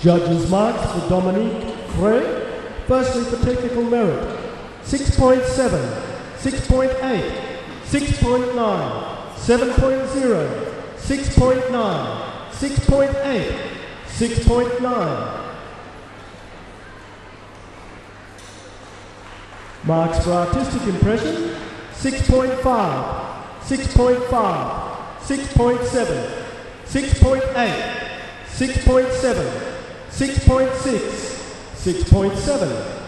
Judges marks for Dominique Frey. Firstly for technical merit. 6.7, 6.8, 6.9, 7.0, 6.9, 6.8, 6.9. Marks for artistic impression 6.5, 6.5, 6.7, 6.8, 6.7, 6.6, 6.7,